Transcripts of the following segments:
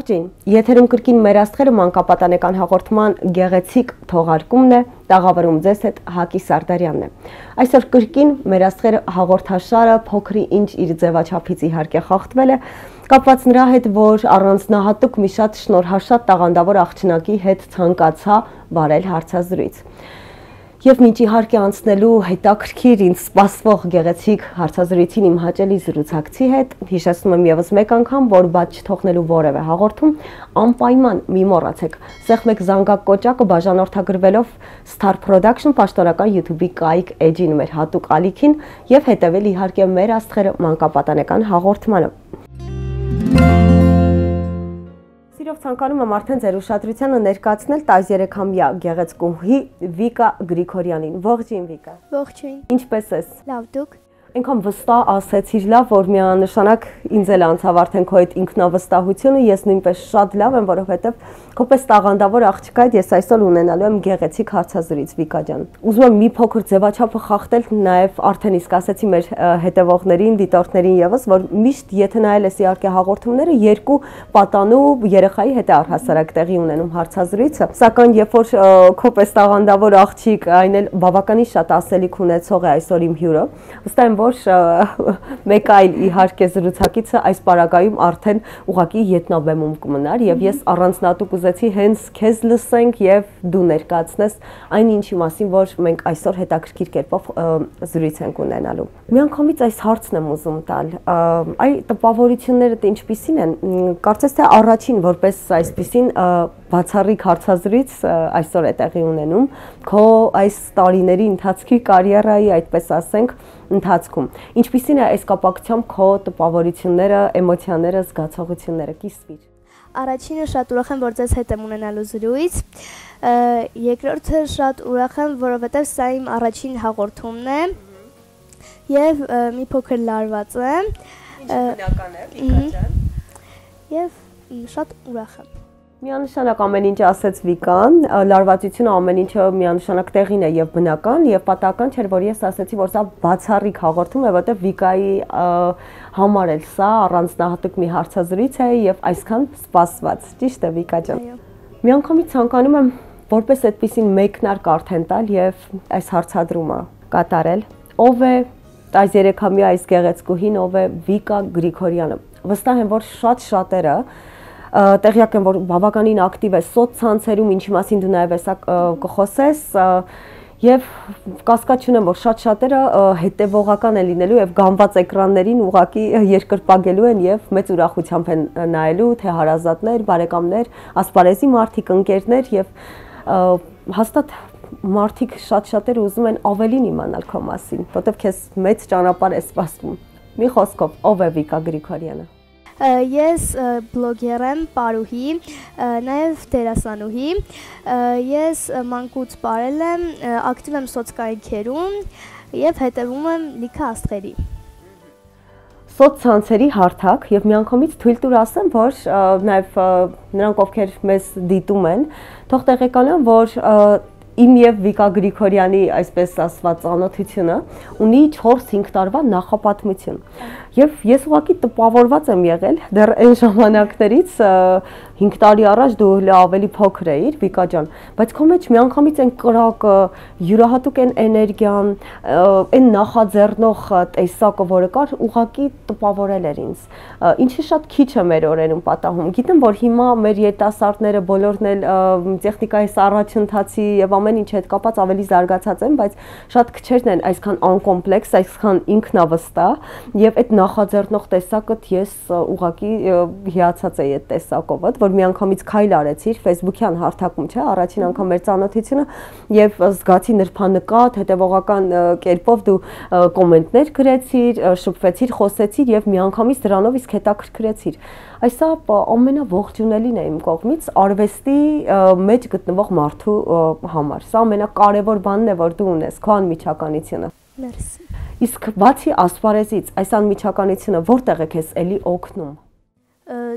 Ողջույն։ Եթերում կրկին մեր աստղերը մանկապատանեկան հաղորդման գեղեցիկ թողարկումն է, տաղավարում ձեզ հետ Հակի Սարդարյանն է։ Այսօր կրկին մեր աստղերը հաղորդաշարը փոքրի ինչ իր ձևաչափից իհարկե խախտվել է, կապված նրա հետ, որ առանձնահատուկ մի շատ շնորհաշատ տաղանդավոր աղջնակի հետ ցանկացա վարել հարցազրույց։ Եվ մինչ իհարկե անցնելու հետաքրքիր ինձ սպասվող գեղեցիկ հարցազրույցին իմ հաճելի զրուցակցի հետ, հիշեցնում եմ եւս մեկ անգամ, որ բաց չթողնելու որևէ հաղորդում անպայման մի մոռացեք։ Սեղմեք զանգակ կոճակը բաժանորդագրվելով Star Production պաշտոնական YouTube-ի կայք էջին մեր հատուկ ալիքին եւ հետեւել իհարկե մեր աստղերը մանկապատանեկան հաղորդմանը։ Սիրով ցանկանում եմ արդեն ձեր ուշադրությանը ներկայացնել 13-ամյա գեղեցկուհի Վիկա Գրիգորյանին։ Ողջույն Վիկա։ Ողջույն։ Ինչպե՞ս ես։ Լավ, դուք այնքան վստահ ասեցիր լավ, որ միանշանակ ինձ էլ անցավ արդեն քո այդ ինքնավստահությունը, ես նույնպես շատ լավ եմ, որովհետև քոպես տաղանդավոր աղջկա այդ ես այսօր ունենալու եմ գեղեցիկ հարցազրույց Վիկա ջան։ Ուզում եմ մի փոքր ձևաչափը խախտել, նաև արդեն իսկ ասեցի մեր հետևողներին, դիտորդներին եւս, որ միշտ եթե նայել ես իհարկե հաղորդումները, երկու պատանու երեխայի հետ է առհասարակ տեղի ունենում հարցազրույցը, սակայն երբ որ քոպես տաղանդավոր աղջիկ, այն էլ բավականին շատ ասելիք ունեցող է այսօր իմ հյուրը, վստահ եմ որ մեկ այլ իհարկե զրուցակիցը այս պարագայում արդեն ուղակի ետնաբեմում կմնար եւ ես առանձնատուկ ուզեցի հենց քեզ լսենք եւ դու ներկայացնես այն ինչի մասին որ մենք այսօր հետաքրքիր կերպով զրույց ենք ունենալու։ Միանգամից այս հարցն եմ ուզում տալ։ Այ տպավորությունները դե ինչպիսին են։ Կարծես թե առաջին որպես այսպիսին բացառիկ հարցազրույց այսօր է տեղի ունենում քո այս տարիների ընթացքի կարիերայի, այդպես ասենք, ընթացքում։ Ինչպիսին է այս կապակցությամբ քո տպավորությունները, էմոցիաները, զգացողությունները, կիսվիր։ Առաջինը շատ ուրախ եմ, որ ձեզ հետ եմ ունենալու զրույց։ Երկրորդը շատ ուրախ եմ, որովհետև սա իմ առաջին հաղորդումն է։ Եվ մի փոքր լարված եմ։ Ինչ բնական է, Վիկա ջան։ Եվ շատ ուրախ եմ։ Միանշանակ ամեն ինչ ասեց Վիկան, լարվածությունը ամեն ինչը միանշանակ տեղին է եւ բնական եւ պատահական չէր որ ես ասեցի որ սա բացառիկ հաղորդում է որտեվ Վիկայի համար էլ սա առանձնահատուկ մի հարցազրույց է եւ այսքան սպասված։ Ճիշտ է Վիկա ջան։ Միանգամից ցանկանում եմ որպես այդպեսին մեկնարկ արդեն տալ եւ այս հարցադրումը կատարել։ Ով է այս երեքամյա այս գեղեցկուհին, ով է Վիկա Գրիգորյանը։ Վստահ եմ որ շատ շատերը տեղյակ եմ որ բավականին ակտիվ է սոցցանցերում, ինչի մասին դու նաև հեսա կխոսես եւ կասկած չունեմ որ շատ շատերը հետեւողական են լինելու եւ գանված էկրաններին ուղակի երկրպագելու են եւ մեծ ուրախությամբ են նայելու թե հարազատներ, բարեկամներ, ասպարեզի մարդիկ, ընկերներ եւ հաստատ մարդիկ շատ-շատերը ուզում են ավելին իմանալ քո մասին, որովհետեւ քեզ մեծ ճանապարհ է սպասվում։ Մի խոսքով, ով է Վիկա Գրիգորյանը։ Ես բլոգեր եմ, պարուհի, նաև դերասանուհի։ Ես մանկուց ապարել եմ, ակտիվ եմ սոցկայքերում եւ հետևում եմ լիքը աստղերի սոցցանցերի հարթակ եւ միանգամից թույլ տուր ասեմ, որ նաեւ նրանք ովքեր մեզ դիտում են, թող տեղեկանան, որ իմ եւ Վիկա Գրիգորյանի այսպես ասված ծանոթությունը ունի 4-5 տարվա նախապատմություն։ Եվ ես ուղղակի տպավորված եմ եղել դեռ այն ժամանակներից 5 տարի առաջ դու ավելի փոքր էիր, Վիկա ջան, բայց քո մեջ միանգամից այն կրակը, յուրահատուկ այն էներգիան, այն նախաձեռնող տեսակը, որը կար, ուղղակի տպավորել էր ինձ։ Ինչի շատ քիչ է մեր օրերում պատահում։ Գիտեմ, որ հիմա մեր երիտասարդները բոլորն էլ տեխնիկայի առաջընթացի եւ ամեն ինչ հետ կապած ավելի զարգացած են, բայց շատ քչերն են այսքան անկոմպլեքս, այսքան ինքնավստահ եւ այդ նախաձեռնող տեսակը ես ուղղակի հիացած էի այդ տեսակով, որ որ միանգամից քայլ արեցիր Facebook-յան հարթակում, չէ, առաջին անգամ մեր ծանոթությունը եւ զգացի նրբանկատ, հետեւողական կերպով դու կոմենտներ գրեցիր, շփվեցիր, խոսեցիր եւ միանգամից դրանով իսկ հետաքրքրեցիր։ Այսա ամենաողջունելին է իմ կողմից արվեստի մեջ գտնվող մարդու համար։ Սա ամենակարևոր բանն է, որ դու ունես քո անմիջականությունը։ Մերսի։ Իսկ բացի ասպարեզից, այս անմիջականությունը որտեղ է քեզ էլի օգնում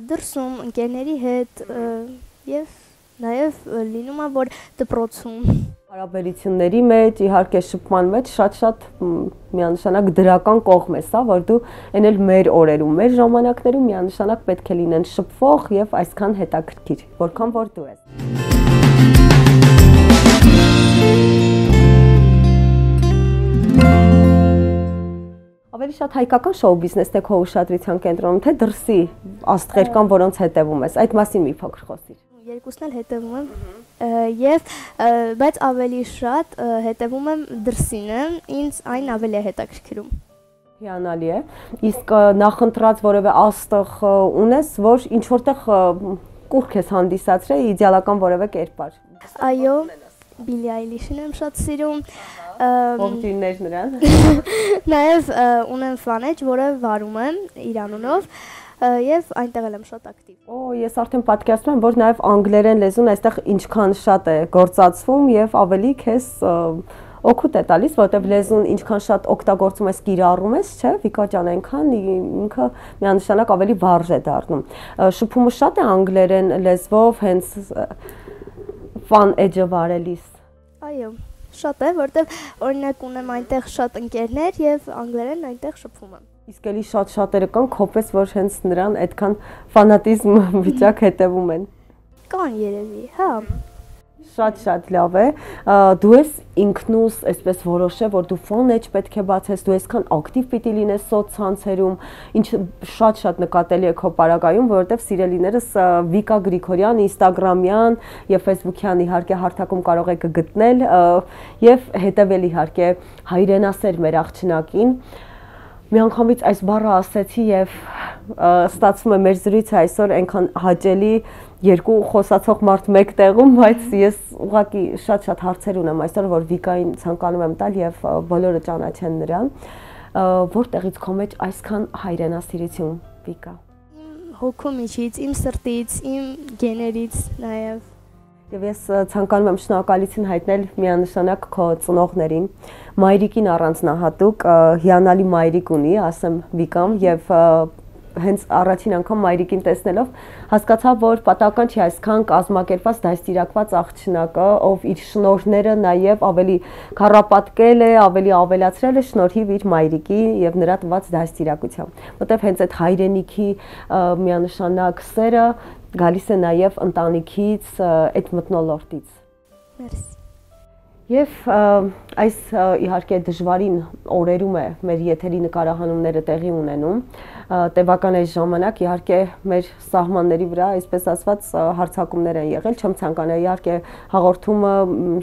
դրսում ընկերների հետ եւ նաև լինում է որ դպրոցում Հարաբերությունների մեջ, իհարկե շփման մեջ շատ-շատ միանշանակ դրական կողմ է սա, որ դու այն էլ մեր օրերում, մեր ժամանակներում միանշանակ պետք է լինեն շփվող եւ այսքան հետաքրքիր, որքան որ դու ես։ Ավելի շատ հայկական շոու բիզնեսն է քո ուշադրության կենտրոնում, թե դրսի աստղեր կան, որոնց հետևում ես։ Այդ մասին մի փոքր խոսիր երկուսն էլ հետևում եմ եւ բայց ավելի շատ հետևում եմ դրսինը ինձ այն ավելի է հետաքրքրում հիանալի է իսկ նախընտրած որևէ աստղ ունես որ ինչ որտեղ կուրք ես հանդիսացրել իդեալական որևէ կերպար այո Բիլի Այլիշին եմ շատ սիրում ողջույններ նրան նաև ունեմ ֆանեջ որը վարում եմ Իրանունով եւ այնտեղ եմ շատ ակտիվ։ Օ, ես արդեն պատկերացնում եմ, որ նաեւ անգլերեն լեզուն այստեղ ինչքան շատ է գործածվում եւ ավելի քեզ օգուտ է տալիս, որտեղ լեզուն ինչքան շատ օգտագործում ես, կիրառում ես, չէ՞, Վիկա ջան, այնքան ինքը միանշանակ ավելի վարժ է դառնում։ Շփումը շատ է անգլերեն լեզվով, հենց ֆան էջը վարելիս։ Այո, շատ է, որտեղ օրինակ ունեմ այնտեղ շատ ընկերներ եւ անգլերեն այնտեղ շփվում եմ։ Իսկ էլի շատ շատերը կան, քոպես որ հենց նրան այդքան ֆանատիզմ վիճակ հետևում են։ Կան երևի, հա շատ-շատ լավ է։ Դու ես ինքնուս այսպես որոշե, որ դու ֆոնեջ պետք է բացես, դու այսքան ակտիվ պիտի լինես սոցցանցերում, ինչ շատ-շատ նկատելի է քո պարագայում, որովհետև սիրելիներս Վիկա Գրիգորյան, Instagram-յան եւ Facebook-յան իհարկե հարթակում կարող եք գտնել եւ հետեւել իհարկե հայրենասեր մեր աղջնակին միանգամից այս բառը ասեցի եւ ստացվում է մեր զրույցը այսօր այնքան հաճելի երկու խոսացող մարդ մեկ տեղում, բայց ես ուղղակի շատ-շատ հարցեր ունեմ այսօր, որ Վիկային ցանկանում եմ տալ եւ բոլորը ճանաչեն նրան, որտեղից քո մեջ այսքան հայրենասիրություն Վիկա։ հոգու միջից, իմ սրտից, իմ գեներից նաեւ Եվ ես ցանկանում եմ շնորհակալություն հայտնել միանշանակ քո ծնողներին, մայրիկին առանձնահատուկ, հիանալի մայրիկ ունի, ասեմ Վիկամ, եւ հենց առաջին անգամ մայրիկին տեսնելով հասկացա, որ պատահական չի այսքան կազմակերպված դաստիարակված աղջնակը, ով իր շնորհները նաև ավելի քարապատկել է, ավելի ավելացրել է շնորհիվ իր մայրիկի եւ նրա տված դաստիարակությամբ։ Որտեվ հենց այդ հայրենիքի միանշանակ սերը գալիս է նաև ընտանիքից, այդ մտնոլորտից։ Մերսի։ Եվ այս իհարկե դժվարին օրերում է մեր եթերի նկարահանումները տեղի ունենում տևական այս ժամանակ իհարկե մեր սահմանների վրա, այսպես ասված, հարցակումներ են եղել, չեմ ցանկանա իհարկե հաղորդումը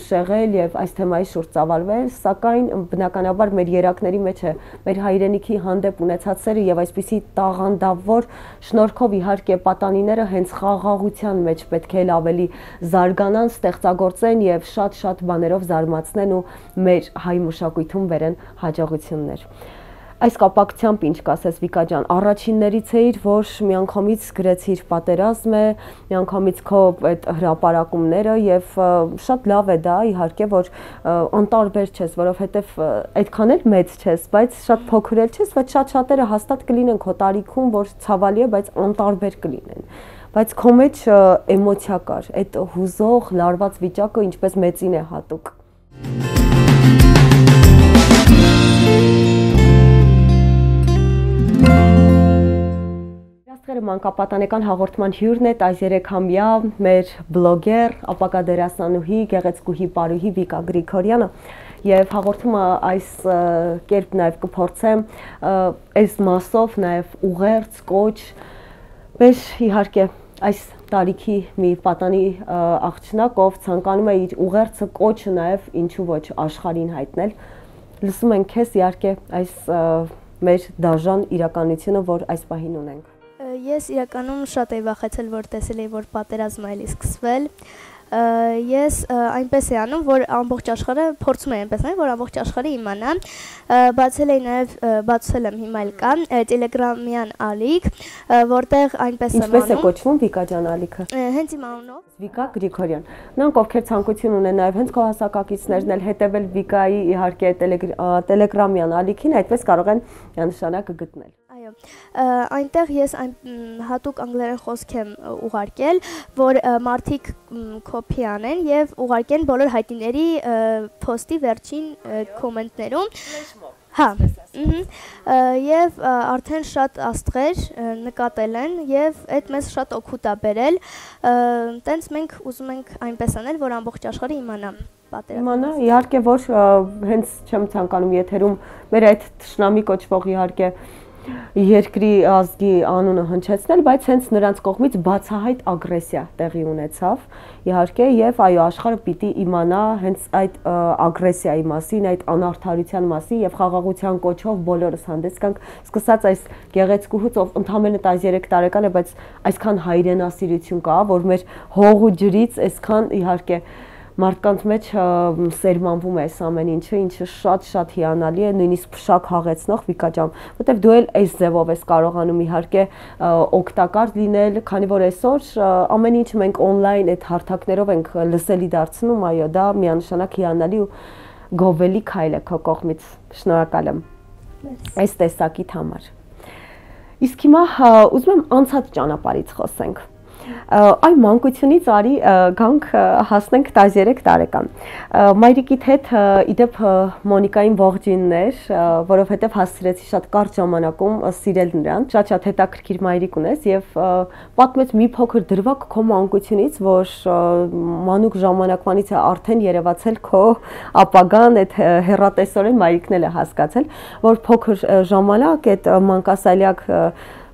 շեղել եւ այս թեմայի շուրջ ծավալվել, սակայն բնականաբար մեր երակների մեջ է մեր հայրենիքի հանդեպ ունեցած սերը եւ այսպիսի տաղանդավոր շնորհքով իհարկե պատանիները հենց խաղաղության մեջ պետք է ավելի զարգանան, ստեղծագործեն եւ շատ-շատ բաներով զարմացնեն ու մեր հայ մշակույթում վերեն հաջողություններ։ Այս կապակցությամբ ինչ կասես Վիկա ջան, առաջիններից էիր, որ միանգամից գրեցիր պատերազմ է, միանգամից քո այդ հրաապարակումները եւ շատ լավ է դա, իհարկե, որ անտարբեր չես, որովհետեւ այդքան էլ մեծ չես, բայց շատ փոքր էլ չես, բայց շատ շատերը հաստատ կլինեն քո տարիքում, որ ցավալի է, բայց անտարբեր կլինեն բայց քո մեջ էմոցիա կար, այդ հուզող, լարված վիճակը ինչպես մեծին է հատուկ։ մանկապատանեկան հաղորդման հյուրն է այս 3-ամյա մեր բլոգեր, ապակա դերասանուհի, գեղեցկուհի Պարուհի Վիկա Գրիգորյանը եւ հաղորդումը այս կերպ նաեւ կփորձեմ այս մասով նաեւ ուղերձ, կոչ մեր իհարկե այս տարիքի մի պատանի աղջնակով ցանկանում է իր ուղերձը կոչը նաեւ ինչու ոչ աշխարհին հայտնել լսում ենք քեզ իհարկե այս մեր դաժան իրականությունը, որ այս պահին ունենք։ Ես իրականում շատ էի վախեցել, որ տեսել էի, որ պատերազմը էլի սկսվել ես այնպես էի անում, որ ամբողջ աշխարհը փորձում եմ այնպես անել, որ ամբողջ աշխարհը իմանա։ Բացել էի նաև բացել եմ հիմա էլ կա Telegram-յան ալիք, որտեղ այնպես եմ անում։ Ինչպես է կոչվում Վիկա ջան ալիքը։ Հենց իմ անունով։ Վիկա Գրիգորյան։ Նրանք ովքեր ցանկություն ունեն նաև հենց քո հասակակիցներն էլ հետևել Վիկայի իհարկե Telegram-յան ալիքին, այդպես կարող են նշանակ գտնել։ Այո, Այո, այնտեղ ես այն հատուկ անգլերեն խոսք եմ ուղարկել, որ մարդիկ կոպի անեն եւ ուղարկեն բոլոր հայտիների post-ի վերջին կոմենտներում Հա։ Եվ արդեն շատ աստղեր նկատել են եւ այդ մեզ շատ օգուտ է բերել։ Տենց մենք ուզում ենք այնպես անել, որ ամբողջ աշխարհը իմանա պատերազմը։ Իմանա, իհարկե որ հենց չեմ ցանկանում եթերում մեր այդ ճշնամի կոչվող իհարկե երկրի ազգի անունը հնչեցնել, բայց հենց նրանց կողմից բացահայտ ագրեսիա տեղի ունեցավ իհարկե եւ այո աշխարհը պիտի իմանա հենց այդ ագրեսիայի մասին, այդ անարթարության մասին եւ խաղաղության կոչով բոլորս հանդես գանք, սկսած այս գեղեցկուհուց ով ընդամենը 13 տարեկան է, բայց այսքան հայրենասիրություն կա, որ մեր հող ու ջրից այսքան իհարկե մարդկանց մեջ սերմանվում է այս ամեն ինչը, ինչը շատ-շատ հիանալի է, նույնիսկ փշակ հաղեցնող Վիկա ջան, որտեվ դու էլ այս ձևով ես կարողանում իհարկե օգտակար լինել, քանի որ այսօր ամեն ինչ մենք on-line այդ հարթակներով ենք լսելի դարձնում, այո, դա միանշանակ հիանալի ու գովելի քայլ է քո կողմից։ Շնորհակալ եմ։ Այս տեսակիտ համար։ Իսկ հիմա ուզում եմ անցած ճանապարհից խոսենք այ մանկությունից արի գանք հասնենք 13 տարեկան։ Մայրիկիդ հետ իդեպ Մոնիկային ողջիններ, որովհետև հասցրեցի շատ կարճ ժամանակում սիրել նրան։ Շատ-շատ հետաքրքիր մայրիկ ունես եւ պատմեց մի փոքր դրվակ քո մանկությունից, որ մանուկ ժամանակվանից է արդեն երևացել քո ապագան, այդ հերատեսորեն մայրիկն էլ է հասկացել, որ փոքր ժամանակ այդ մանկասալյակ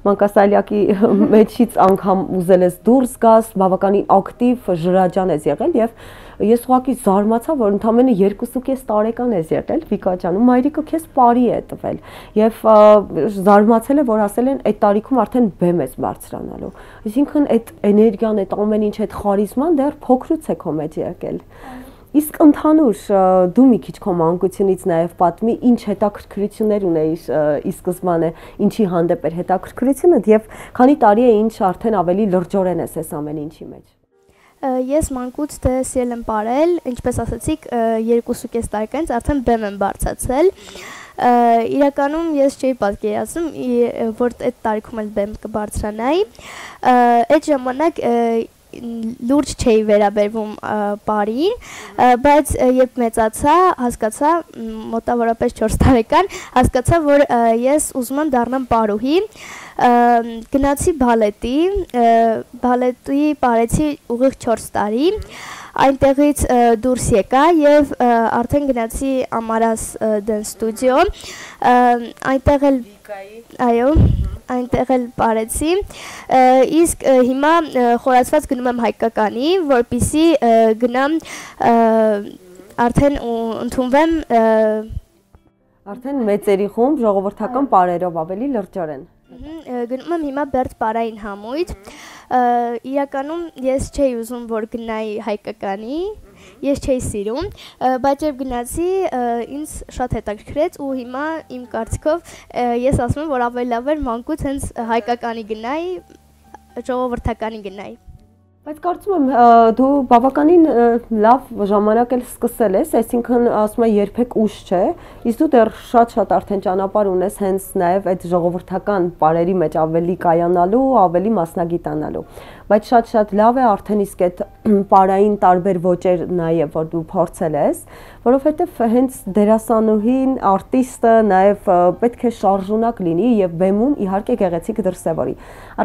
մանկասալյակի մեջից անգամ ուզել ես դուրս գաս, բավականին ակտիվ ժրաջան ես եղել եւ ես ուղղակի զարմացա, որ ընդամենը 2.5 տարեկան ես եղել Վիկա ջան, ու մայրիկը քեզ բարի է տվել եւ զարմացել է, որ ասել են այդ տարիքում արդեն բեմ ես բարձրանալու։ Այսինքն այդ էներգիան, այդ ամեն ինչ, այդ խարիզման դեռ փոքրուց է քո մեջ եկել։ Իսկ ընդհանուր դու մի քիչ քո մանկությունից նաև պատմի ինչ հետաքրքրություններ ունեիր ի սկզբանե, ինչի հանդեպ էր հետաքրքրությունը եւ քանի տարի է ինչ արդեն ավելի լրջորեն ես այս ամեն ինչի մեջ։ Ես մանկուց դե սիրել եմ ապարել, ինչպես ասացիք, 2.5 տարեկանից արդեն բեմ եմ բարձացել իրականում ես չէի պատկերացնում որ այդ տարիքում էլ բեմ կբարձրանայի այդ ժամանակ լուրջ չէի վերաբերվում բարին, բայց երբ մեծացա, հասկացա մոտավորապես 4 տարեկան, հասկացա, որ ես ուզում եմ դառնամ պարուհի, գնացի բալետի, բալետի parեցի ուղիղ 4 տարի, այնտեղից դուրս եկա եւ արդեն գնացի Ամարաս դեն ստուդիո, այնտեղ էլ այո այնտեղ էլ ապարեցի իսկ հիմա խորացված գնում եմ հայկականի որպիսի գնամ արդեն ընդունվեմ արդեն մեծերի խումբ ժողովրդական պարերով ավելի լրջորեն գնում եմ հիմա Բերտ Պարային համույթ իրականում ես չէի ուզում որ գնայի հայկականի ես չէի սիրում, բայց երբ գնացի, ինձ շատ հետաքրքրեց ու հիմա իմ կարծիքով ես ասում եմ, որ ավելի լավ էր մանկուց հենց հայկականի գնայի, ժողովրդականի գնայի։ Բայց կարծում եմ դու բավականին լավ ժամանակ էլ սկսել ես, այսինքն ասում եմ երբեք ուշ չէ, իսկ դու դեռ շատ-շատ արդեն ճանապարհ ունես հենց նաև այդ ժողովրդական բարերի մեջ ավելի կայանալու, ավելի մասնագիտանալու բայց շատ-շատ լավ է արդեն իսկ այդ պարային տարբեր ոճեր նաև որ դու փորձել ես, որովհետև հենց դերասանուհին, արտիստը նաև պետք է շարժունակ լինի եւ բեմում իհարկե գեղեցիկ դրսևորի։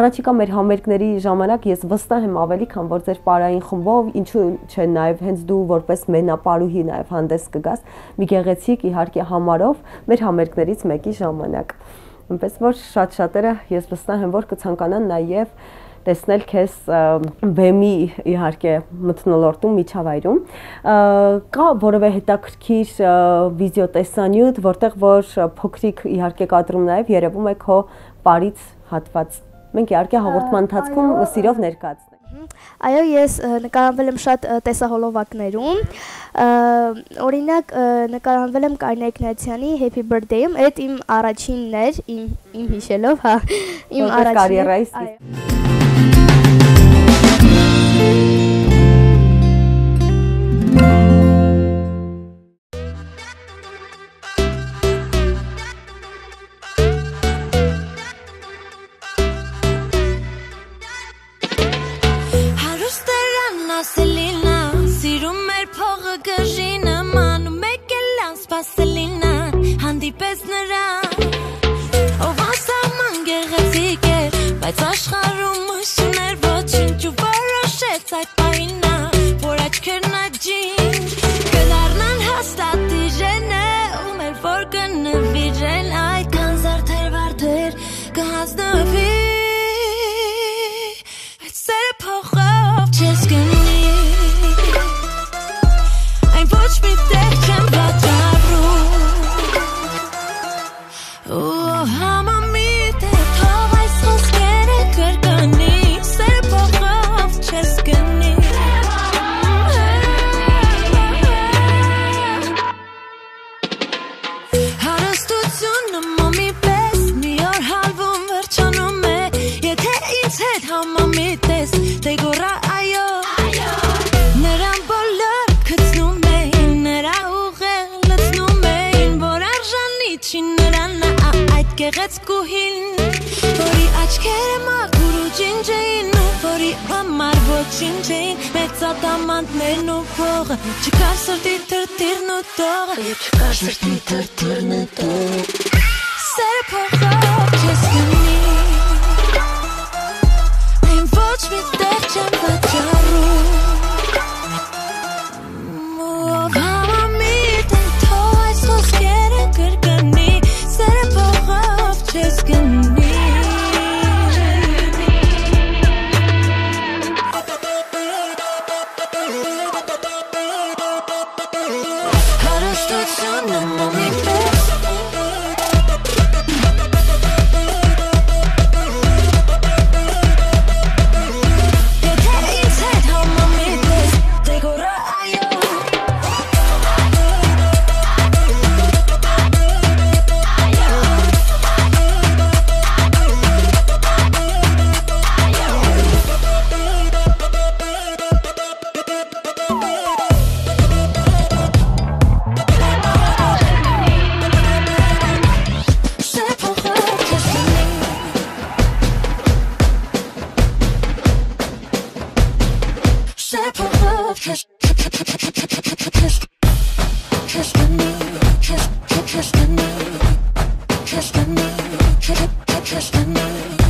Առաջիկա մեր համերգների ժամանակ ես վստահ եմ ավելի քան որ ձեր պարային խմբով, ինչու՞ չէ նաև հենց դու որպես մենապարուհի նաև հանդես կգաս մի գեղեցիկ իհարկե համարով մեր համերգներից մեկի ժամանակ։ Այնպես որ շատ շատերը ես վստահ եմ որ կցանկանան նաև տեսնել քեզ բեմի իհարկե մթնոլորտում միջավայրում կա որևէ հետաքրքիր վիդեո տեսանյութ որտեղ որ փոքրիկ իհարկե կադրում նաև երևում է քո բարից հատված մենք իհարկե հաղորդման ընթացքում սիրով ներկայացնենք Այո, ես նկարահանվել եմ շատ տեսահոլովակներում։ Օրինակ նկարահանվել եմ Կարինե Կնյացյանի Happy Birthday-ում, այդ իմ առաջինն էր, իմ իմ հիշելով, հա, իմ առաջին կարիերայից։ Այո մամա միտես դե գորա այո այո նրան բոլոր կծնում էին նրա ուղը լցնում էին որ արժանի չի նրան այդ գեղեցկուհին որի աչքերը մաքուր ու ջինջ էին որի համար ոչինչ էին մեծ ադամանդներն ու փողը չկար սրտի թրթիրն ու տողը չկար սրտի թրթիրն ու տողը Սերը փողը Just a minute.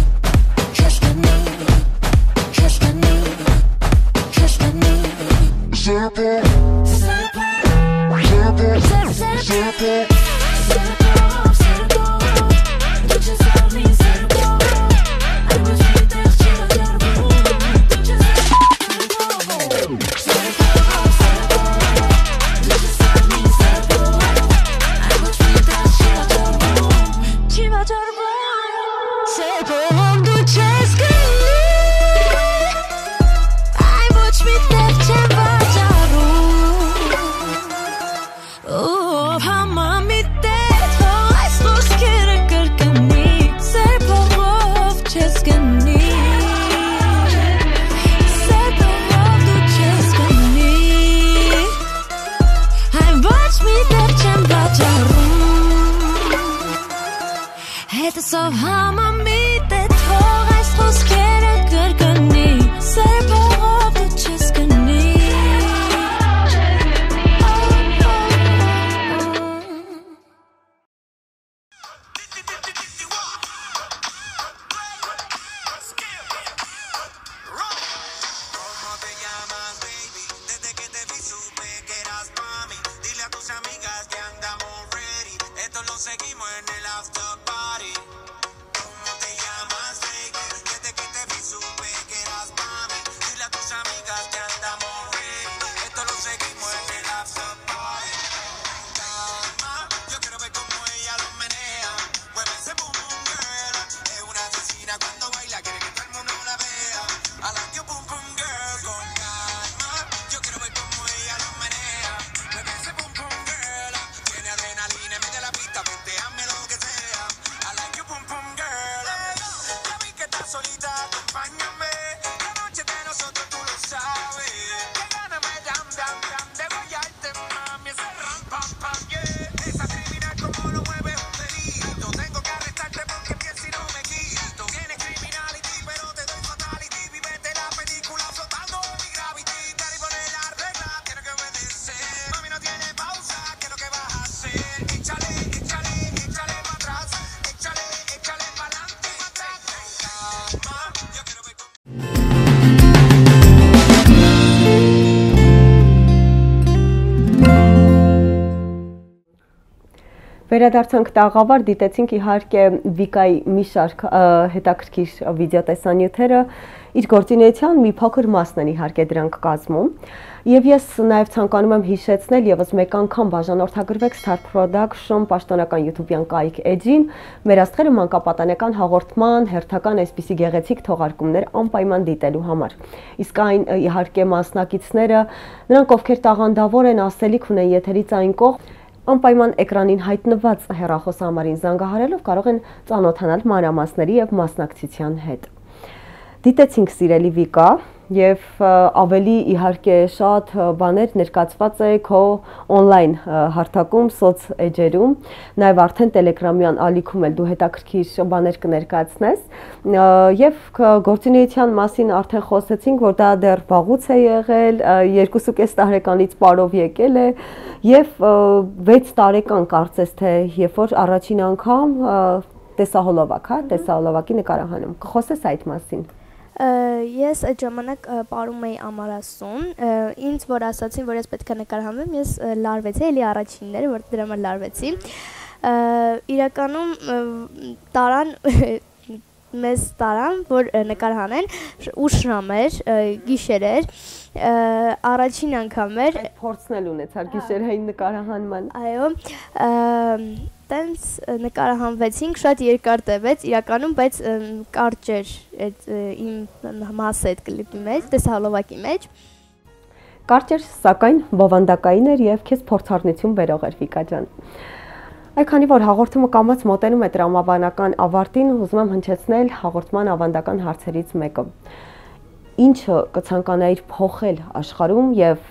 So, how much? en el after party. Վերադարձանք տաղավար, դիտեցինք իհարկե Վիկայի մի շարք հետաքրքիր վիդեոտեսանյութերը, իր գործունեության մի փոքր մասն են իհարկե դրանք կազմում։ Եվ ես նաև ցանկանում եմ հիշեցնել եւս մեկ անգամ բաժանորդագրվեք Star Production պաշտոնական YouTube-յան կայք Edge-ին, մեր աստղերը մանկապատանեկան հաղորդման հերթական այսպիսի գեղեցիկ թողարկումներ անպայման դիտելու համար։ Իսկ այն իհարկե մասնակիցները, նրանք ովքեր տաղանդավոր են, ասելիք ունեն եթերից այն կողմ անպայման էկրանին հայտնված հեռախոսահամարին զանգահարելով կարող են ծանոթանալ մանրամասների եւ մասնակցության հետ։ Դիտեցինք սիրելի Վիկա, եւ ավելի իհարկե շատ բաներ ներկայացված է քո on-line հարթակում սոց էջերում նաեւ արդեն Telegram-յան ալիքում էլ դու հետաքրքիր բաներ կներկայացնես եւ գործունեության մասին արդեն խոսեցինք որ դա դեռ վաղուց է եղել 2.5 տարեկանից parով եկել է եւ 6 տարեկան կարծես թե երբ որ առաջին անգամ տեսահոլովակ, հա, տեսահոլովակի նկարահանում։ Կխոսես այդ մասին։ Ես այդ ժամանակ ապարում էի ամարասուն, ինձ որ ասացին, որ ես պետք է նկարահանվեմ, ես լարվեցի, էլի առաջինները, որ դրա համար լարվեցի։ Իրականում տարան մեզ տարան, որ նկարահանեն, ուշ ժամ էր, գիշեր էր, առաջին անգամ էր փորձն էլ ունեցար գիշերային նկարահանման։ Այո, տենց նկարահանվեցինք, շատ երկար տևեց իրականում, բայց կարճ էր այդ իմ մասը այդ կլիպի մեջ, տեսահոլովակի մեջ։ Կարճ էր, սակայն բովանդակային էր եւ քեզ փորձառնություն բերող էր Վիկա ջան։ Այքանի որ հաղորդումը կամած մոտենում է տրամաբանական ավարտին, ուզում եմ հնչեցնել հաղորդման ավանդական հարցերից մեկը։ Ինչը կցանկանայիր փոխել աշխարհում եւ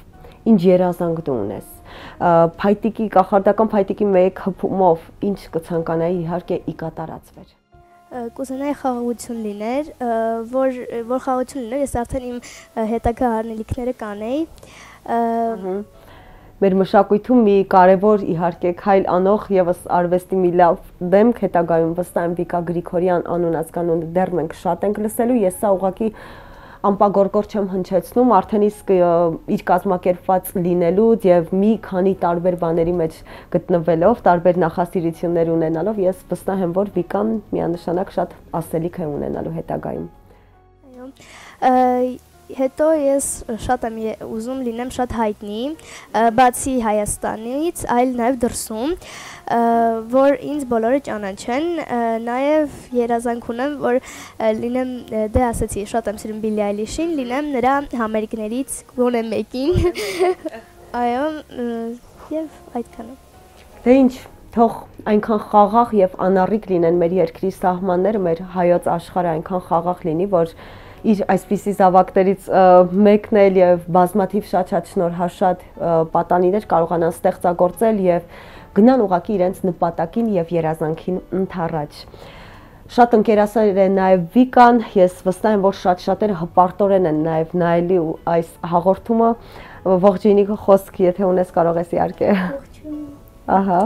ինչ երազանք դու ունես։ Փայտիկի կախարդական փայտիկի մեկ հպումով ինչ կցանկանայի իհարկե ի կատարածվեր կուզենայի խաղաղություն լիներ, որ որ խաղաղություն լիներ, ես արդեն իմ հետագա հարնելիքները կանեի։ մեր մշակույթում մի կարևոր իհարկե քայլ անող եւս արվեստի մի լավ դեմք հետագայում վստահ եմ Վիկա Գրիգորյան անուն ազգանուն դեռ մենք շատ ենք լսելու ես սա ուղղակի ամպագորգոր չեմ հնչեցնում, արդեն իսկ իր կազմակերպված լինելուց եւ մի քանի տարբեր բաների մեջ գտնվելով, տարբեր նախասիրություններ ունենալով, ես վստահ եմ, որ Վիկան միանշանակ շատ ասելիք է ունենալու հետագայում։ Այո հետո ես շատ եմ ուզում լինեմ շատ հայտնի, բացի Հայաստանից, այլ նաև դրսում, որ ինձ բոլորը ճանաչեն, նաև երազանք ունեմ, որ լինեմ դե ասացի, շատ եմ սիրում Billie Eilish-ին, լինեմ նրա համերգներից գոնե մեկին։ Այո, եւ այդքանը։ Դե ինչ, թող այնքան խաղաղ եւ անառիկ լինեն մեր երկրի սահմանները, մեր հայոց աշխարհը այնքան խաղաղ լինի, որ իր այսպիսի զավակներից մեկն էլ եւ բազմաթիվ շատ-շատ շնորհաշատ պատանիներ կարողանան ստեղծագործել եւ գնան ուղակի իրենց նպատակին եւ երազանքին ընթառաջ շատ ընկերասեր է նաև Վիկան, ես վստահ եմ, որ շատ շատերը հպարտորեն են նաև նայելի այս հաղորդումը։ Ողջույնի խոսք, եթե ունես կարող ես իհարկե։ Ահա։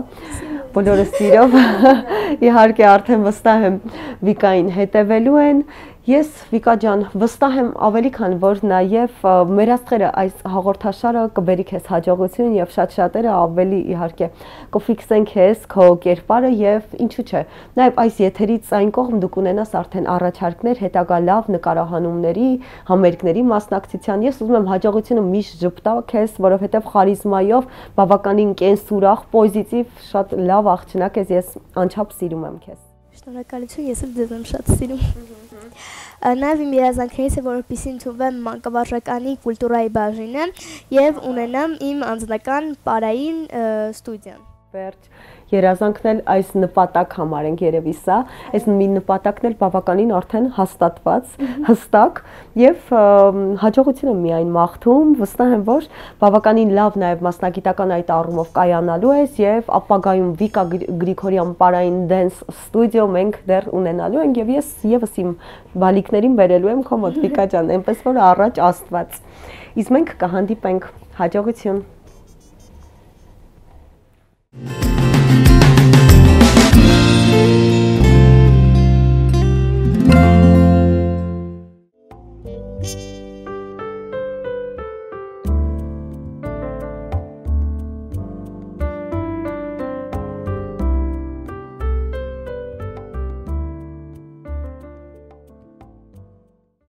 Բոլորը սիրով իհարկե արդեն վստահ եմ Վիկային հետևելու են Ես Վիկա ջան վստահ եմ ավելի քան որ նաև մեր աստղերը այս հաղորդաշարը կբերի քեզ հաջողություն եւ շատ շատերը ավելի իհարկե կֆիքսեն քեզ քո կերպարը եւ ինչու՞ չէ նաև այս եթերից այն կողմ դու կունենաս արդեն առաջարկներ հետագա լավ նկարահանումների համերգների մասնակցության ես ուզում եմ հաջողությունը միշտ ճպտա քեզ որովհետեւ խարիզմայով բավականին կենսուրախ պոզիտիվ շատ լավ աղջնակ ես ես անչափ սիրում եմ քեզ Շնորհակալություն, ես էլ ձեզ եմ շատ սիրում։ Նաև իմ երազանքներից է, որպեսզի ընդունվեմ մանկավարժականի կուլտուրայի բաժինը եւ ունենամ իմ անձնական պարային ստուդիան։ Վերջ երազանքն էլ այս նպատակ համարենք երևի սա, այս մի նպատակն էլ բավականին արդեն հաստատված, հստակ եւ հաջողությունը միայն մաղթում, վստահ եմ, որ բավականին լավ նաեւ մասնագիտական այդ առումով կայանալու է եւ ապագայում Վիկա Գրիգորյան Պարային դենս ստուդիո մենք դեռ ունենալու ենք եւ ես եւս իմ բալիկներին վերելու եմ քո մոտ Վիկա ջան, այնպես որ առաջ Աստված։ Իսկ մենք կհանդիպենք հաջողություն։ Thank you.